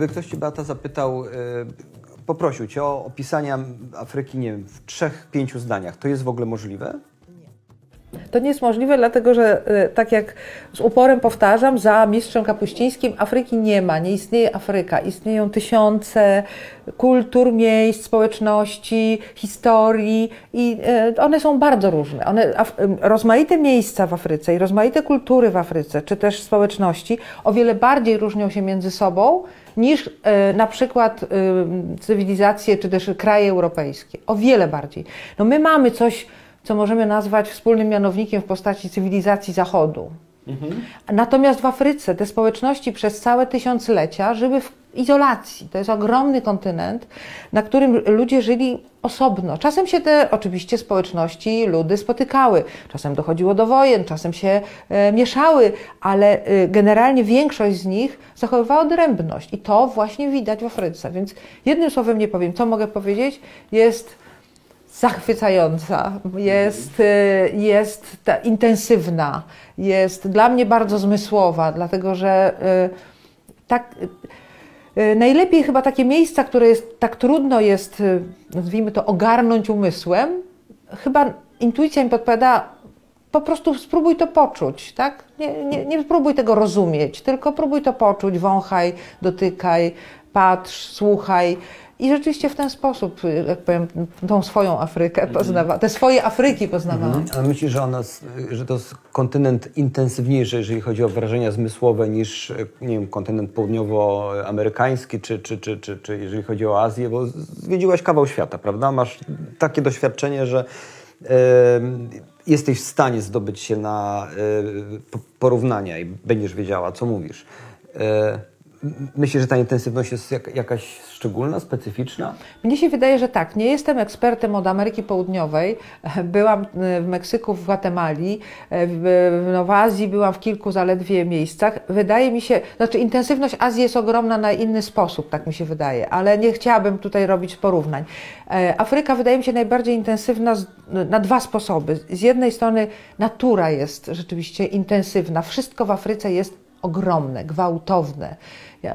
Gdyby ktoś Cię, Beata, zapytał, yy, poprosił Cię o opisanie Afryki, nie wiem, w trzech, pięciu zdaniach, to jest w ogóle możliwe? To nie jest możliwe, dlatego że, e, tak jak z uporem powtarzam, za mistrzem kapuścińskim Afryki nie ma, nie istnieje Afryka. Istnieją tysiące kultur, miejsc, społeczności, historii i e, one są bardzo różne. One, rozmaite miejsca w Afryce i rozmaite kultury w Afryce, czy też społeczności o wiele bardziej różnią się między sobą niż e, na przykład cywilizacje, czy też kraje europejskie. O wiele bardziej. No my mamy coś co możemy nazwać wspólnym mianownikiem w postaci cywilizacji Zachodu. Mhm. Natomiast w Afryce te społeczności przez całe tysiąclecia żyły w izolacji. To jest ogromny kontynent, na którym ludzie żyli osobno. Czasem się te oczywiście społeczności, ludy spotykały, czasem dochodziło do wojen, czasem się e, mieszały, ale e, generalnie większość z nich zachowywała odrębność i to właśnie widać w Afryce. Więc jednym słowem nie powiem, co mogę powiedzieć, jest zachwycająca, jest, y, jest intensywna, jest dla mnie bardzo zmysłowa, dlatego że y, tak. Y, najlepiej chyba takie miejsca, które jest, tak trudno jest, nazwijmy to, ogarnąć umysłem, chyba intuicja mi podpowiada, po prostu spróbuj to poczuć, tak? Nie, nie, nie spróbuj tego rozumieć, tylko próbuj to poczuć, wąchaj, dotykaj, patrz, słuchaj. I rzeczywiście w ten sposób, jak powiem, tą swoją Afrykę mhm. poznawa, te swoje Afryki poznawałam. Mhm. Ale myślisz, że, ona, że to jest kontynent intensywniejszy, jeżeli chodzi o wrażenia zmysłowe, niż nie wiem, kontynent południowoamerykański, czy, czy, czy, czy, czy jeżeli chodzi o Azję, bo zwiedziłaś kawał świata, prawda? Masz takie doświadczenie, że yy, jesteś w stanie zdobyć się na yy, porównania i będziesz wiedziała, co mówisz. Yy, Myślisz, że ta intensywność jest jak, jakaś szczególna, specyficzna? Mnie się wydaje, że tak. Nie jestem ekspertem od Ameryki Południowej. Byłam w Meksyku, w Gwatemali, w Nowej Azji byłam w kilku zaledwie miejscach. Wydaje mi się, znaczy intensywność Azji jest ogromna na inny sposób, tak mi się wydaje, ale nie chciałabym tutaj robić porównań. E, Afryka wydaje mi się najbardziej intensywna na dwa sposoby. Z jednej strony natura jest rzeczywiście intensywna. Wszystko w Afryce jest ogromne, gwałtowne. Y,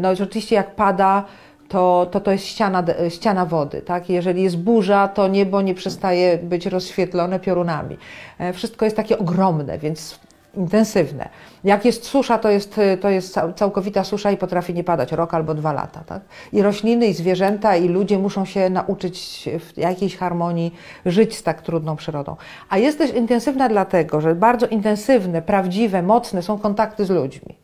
no oczywiście jak pada, to, to to jest ściana, ściana wody. Tak? Jeżeli jest burza, to niebo nie przestaje być rozświetlone piorunami. E, wszystko jest takie ogromne, więc intensywne. Jak jest susza, to jest, to jest całkowita susza i potrafi nie padać rok albo dwa lata. Tak? I rośliny, i zwierzęta, i ludzie muszą się nauczyć w jakiejś harmonii żyć z tak trudną przyrodą. A jest też intensywna dlatego, że bardzo intensywne, prawdziwe, mocne są kontakty z ludźmi.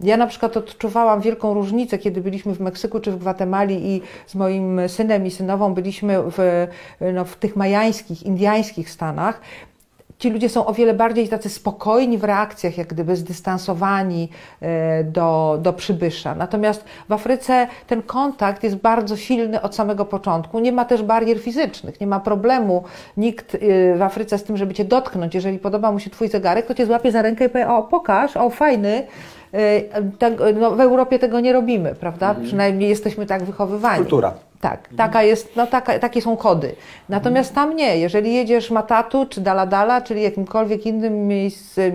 Ja na przykład odczuwałam wielką różnicę, kiedy byliśmy w Meksyku czy w Gwatemali i z moim synem i synową byliśmy w, no, w tych majańskich, indiańskich stanach ci ludzie są o wiele bardziej tacy spokojni w reakcjach, jak gdyby zdystansowani e, do, do przybysza. Natomiast w Afryce ten kontakt jest bardzo silny od samego początku. Nie ma też barier fizycznych, nie ma problemu nikt e, w Afryce z tym, żeby cię dotknąć. Jeżeli podoba mu się twój zegarek, to cię złapie za rękę i powie, o pokaż, o fajny. Tak, no, w Europie tego nie robimy, prawda? Mhm. Przynajmniej jesteśmy tak wychowywani. Kultura. Tak, taka jest, no taka, takie są kody. Natomiast tam nie. Jeżeli jedziesz matatu, czy daladala, czyli jakimkolwiek innym miejscem,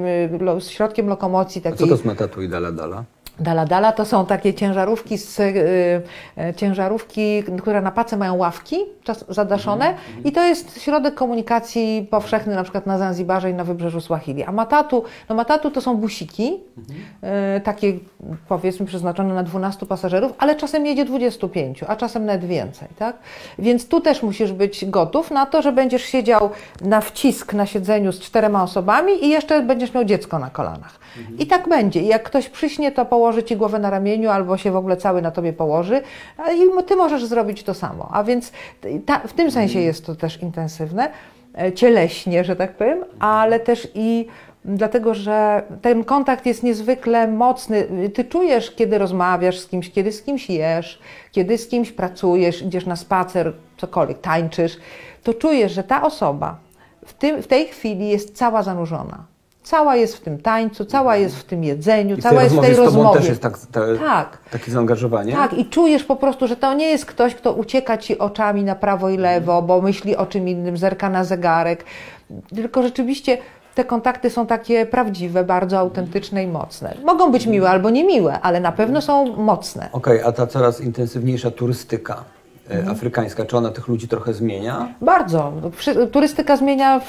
środkiem lokomocji. Takiej, A co to jest matatu i daladala? Daladala to są takie ciężarówki, z, y, y, ciężarówki, które na pace mają ławki czas, zadaszone mm. i to jest środek komunikacji powszechny na przykład na Zanzibarze i na wybrzeżu Swahili. A matatu, no matatu to są busiki, mm. y, takie powiedzmy przeznaczone na 12 pasażerów, ale czasem jedzie 25, a czasem nawet więcej, tak? Więc tu też musisz być gotów na to, że będziesz siedział na wcisk na siedzeniu z czterema osobami i jeszcze będziesz miał dziecko na kolanach. Mm. I tak będzie. I jak ktoś przyśnie, to położy położy ci głowę na ramieniu albo się w ogóle cały na tobie położy i ty możesz zrobić to samo. A więc ta, w tym sensie jest to też intensywne, e, cieleśnie, że tak powiem, ale też i dlatego, że ten kontakt jest niezwykle mocny. Ty czujesz, kiedy rozmawiasz z kimś, kiedy z kimś jesz, kiedy z kimś pracujesz, idziesz na spacer, cokolwiek, tańczysz, to czujesz, że ta osoba w, tym, w tej chwili jest cała zanurzona. Cała jest w tym tańcu, cała jest w tym jedzeniu, I cała jest w tej rozmowie. też jest tak, tak, takie zaangażowanie? Tak, i czujesz po prostu, że to nie jest ktoś, kto ucieka ci oczami na prawo i lewo, bo myśli o czym innym, zerka na zegarek, tylko rzeczywiście te kontakty są takie prawdziwe, bardzo autentyczne i mocne. Mogą być miłe albo niemiłe, ale na pewno są mocne. Okej, a ta coraz intensywniejsza turystyka e, afrykańska, czy ona tych ludzi trochę zmienia? Bardzo. Turystyka zmienia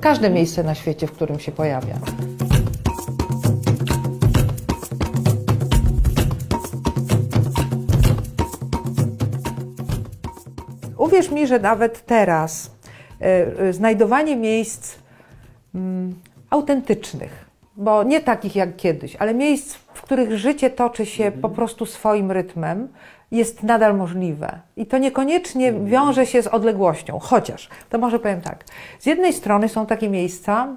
każde miejsce na świecie, w którym się pojawia. Uwierz mi, że nawet teraz e, e, znajdowanie miejsc mm, autentycznych, bo nie takich jak kiedyś, ale miejsc, w których życie toczy się po prostu swoim rytmem, jest nadal możliwe. I to niekoniecznie wiąże się z odległością, chociaż, to może powiem tak. Z jednej strony są takie miejsca,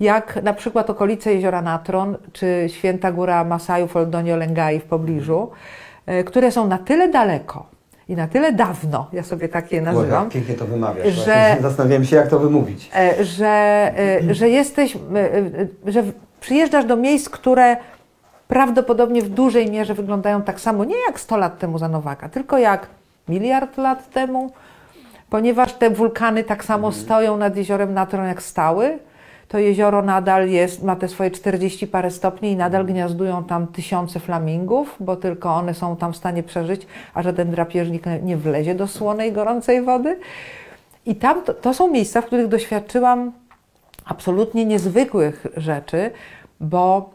jak na przykład okolice jeziora Natron, czy święta góra Masajów Oldonio Lengai w pobliżu, e, które są na tyle daleko i na tyle dawno, ja sobie takie nazywam, Jak pięknie to wymawiasz. że-. Zastanawiałem się, jak to wymówić. E, że, e, że jesteś, e, że przyjeżdżasz do miejsc, które prawdopodobnie w dużej mierze wyglądają tak samo, nie jak 100 lat temu za Nowaka, tylko jak miliard lat temu, ponieważ te wulkany tak samo stoją nad jeziorem Natron jak stały, to jezioro nadal jest, ma te swoje 40 parę stopni i nadal gniazdują tam tysiące flamingów, bo tylko one są tam w stanie przeżyć, a żaden drapieżnik nie- nie wlezie do słonej, gorącej wody. I tam to, to są miejsca, w których doświadczyłam absolutnie niezwykłych rzeczy, bo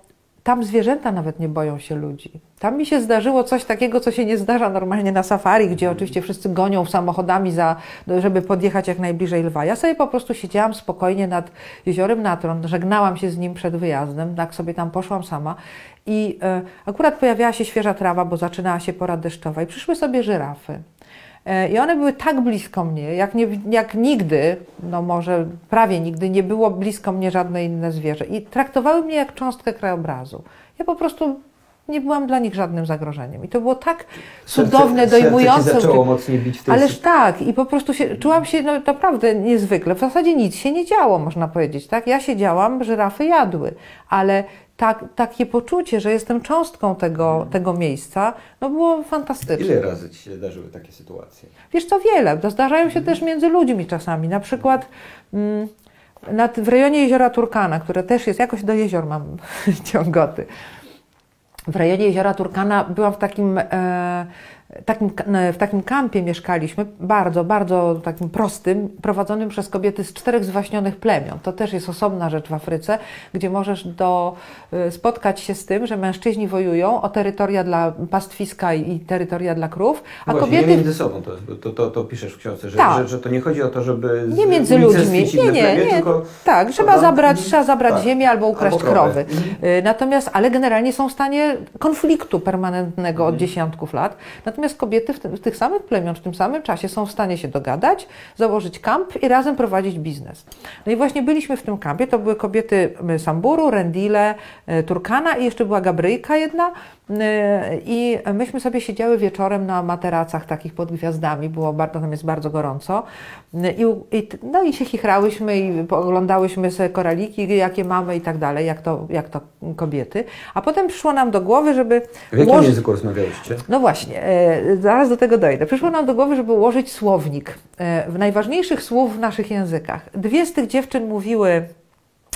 tam zwierzęta nawet nie boją się ludzi. Tam mi się zdarzyło coś takiego, co się nie zdarza normalnie na safari, gdzie oczywiście wszyscy gonią samochodami, za, żeby podjechać jak najbliżej lwa. Ja sobie po prostu siedziałam spokojnie nad jeziorem Natron, żegnałam się z nim przed wyjazdem, tak sobie tam poszłam sama i e, akurat pojawiała się świeża trawa, bo zaczynała się pora deszczowa i przyszły sobie żyrafy. E, I one były tak blisko mnie, jak, nie, jak nigdy, no może prawie nigdy, nie było blisko mnie żadne inne zwierzę. I traktowały mnie jak cząstkę krajobrazu. Ja po prostu nie byłam dla nich żadnym zagrożeniem. I to było tak cudowne, serce, dojmujące. Serce zaczęło mocniej bić w tej Ależ tak, i po prostu się, czułam się no, naprawdę niezwykle. W zasadzie nic się nie działo, można powiedzieć. Tak? Ja siedziałam, żyrafy jadły, ale tak, takie poczucie, że jestem cząstką tego, tego miejsca, no było fantastyczne. Ile razy ci się zdarzyły takie sytuacje? Wiesz co, wiele. To zdarzają się też między ludźmi czasami. Na przykład mm, nad, w rejonie jeziora Turkana, które też jest, jakoś do jezior mam ciągoty. W rejonie jeziora Turkana byłam w takim, e, takim, w takim kampie mieszkaliśmy, bardzo, bardzo takim prostym, prowadzonym przez kobiety z czterech zwaśnionych plemion. To też jest osobna rzecz w Afryce, gdzie możesz do, e, spotkać się z tym, że mężczyźni wojują o terytoria dla pastwiska i, terytoria dla krów, a Właśnie, kobiety nie między sobą to, to, to, to piszesz w książce, że, Tak. że, że to nie chodzi o to, żeby Nie między ludźmi. Nie, nie, plemię, nie. Tylko Tak, trzeba Prawda? zabrać, trzeba zabrać Tak. ziemię albo ukraść Albo krowy. krowy. Y, Natomiast, ale generalnie są w stanie konfliktu permanentnego od dziesiątków lat. Natomiast kobiety w, tym, w tych samych plemion w tym samym czasie są w stanie się dogadać, założyć kamp i razem prowadzić biznes. No i właśnie byliśmy w tym kampie. To były kobiety Samburu, Rendile, y, Turkana i jeszcze była Gabryjka jedna. Y, I myśmy sobie siedziały wieczorem na materacach takich pod gwiazdami. Było bardzo, tam jest bardzo gorąco. Y, I, i, no i się chichrałyśmy i oglądałyśmy sobie koraliki, jakie mamy i tak dalej, jak to, jak to kobiety. A potem przyszło nam do głowy, żeby W jakim ułożyć- języku rozmawialiście? no właśnie, e, zaraz do tego dojdę. Przyszło nam do głowy, żeby ułożyć słownik e, w najważniejszych słów w naszych językach. Dwie z tych dziewczyn mówiły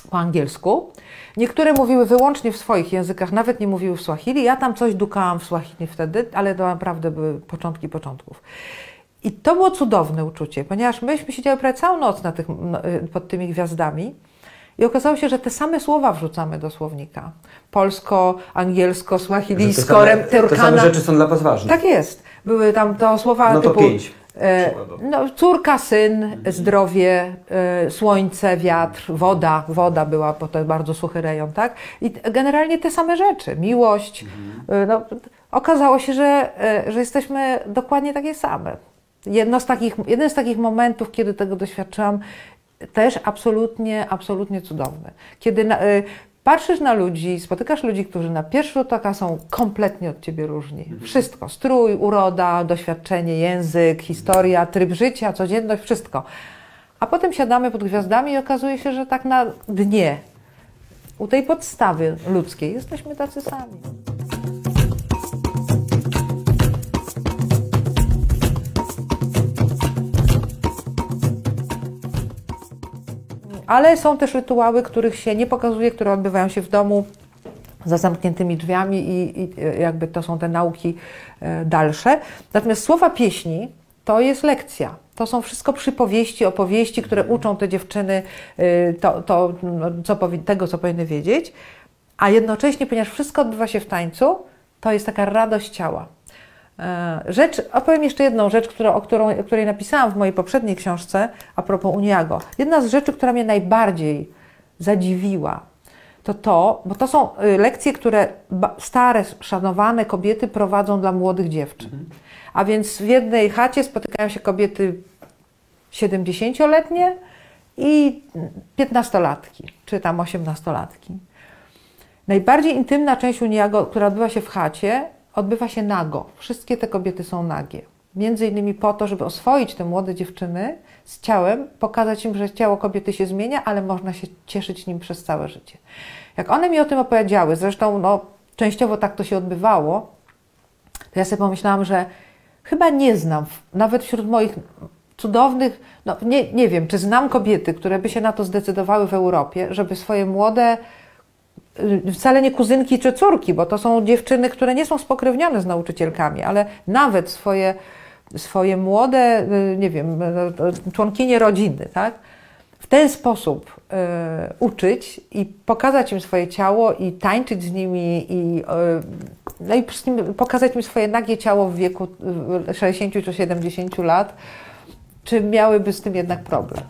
po angielsku, niektóre mówiły wyłącznie w swoich językach, nawet nie mówiły w Swahili. Ja tam coś dukałam w Swahili wtedy, ale to naprawdę były początki początków. I to było cudowne uczucie, ponieważ myśmy siedziały prawie całą noc na tych, no, y, pod tymi gwiazdami i okazało się, że te same słowa wrzucamy do słownika. Polsko, angielsko, swahilijsko, te, same, te same rzeczy są dla Was ważne. Tak jest. Były tam to słowa No to typu pięć. e, no, córka, syn, zdrowie, e, słońce, wiatr, woda. Woda była, bo to jest bardzo suchy rejon, tak? I generalnie te same rzeczy. Miłość. E, no, okazało się, że, że jesteśmy dokładnie takie same. Jedno z takich, jeden z takich momentów, kiedy tego doświadczyłam, też absolutnie, absolutnie cudowny. Kiedy na, y, patrzysz na ludzi, spotykasz ludzi, którzy na pierwszy rzut oka są kompletnie od ciebie różni. Wszystko. Strój, uroda, doświadczenie, język, historia, tryb życia, codzienność, wszystko. A potem siadamy pod gwiazdami i okazuje się, że tak na dnie, u tej podstawy ludzkiej, jesteśmy tacy sami. Ale są też rytuały, których się nie pokazuje, które odbywają się w domu za zamkniętymi drzwiami i, i jakby to są te nauki e, dalsze. Natomiast słowa pieśni to jest lekcja. To są wszystko przypowieści, opowieści, które uczą te dziewczyny y, to, to, no, co tego, co powinny wiedzieć, a jednocześnie, ponieważ wszystko odbywa się w tańcu, to jest taka radość ciała. E, Rzecz, opowiem jeszcze jedną rzecz, która, o, którą, o której napisałam w mojej poprzedniej książce a propos Uniago. Jedna z rzeczy, która mnie najbardziej zadziwiła, to to, bo to są y, lekcje, które stare, szanowane kobiety prowadzą dla młodych dziewczyn. A więc w jednej chacie spotykają się kobiety 70-letnie i 15-latki, czy tam 18-latki. Najbardziej intymna część Uniago, która odbywa się w chacie, odbywa się nago. Wszystkie te kobiety są nagie. Między innymi po to, żeby oswoić te młode dziewczyny z ciałem, pokazać im, że ciało kobiety się zmienia, ale można się cieszyć nim przez całe życie. Jak one mi o tym opowiedziały, zresztą no, częściowo tak to się odbywało, to ja sobie pomyślałam, że chyba nie znam, nawet wśród moich cudownych, no nie, nie wiem, czy znam kobiety, które by się na to zdecydowały w Europie, żeby swoje młode, wcale nie kuzynki czy córki, bo to są dziewczyny, które nie są spokrewnione z nauczycielkami, ale nawet swoje, swoje młode, y, nie wiem, y, członkinie rodziny, tak? w ten sposób y, uczyć i pokazać im swoje ciało i tańczyć z nimi i, y, no i pokazać im swoje nagie ciało w wieku y, 60 czy 70 lat, czy miałyby z tym jednak problem?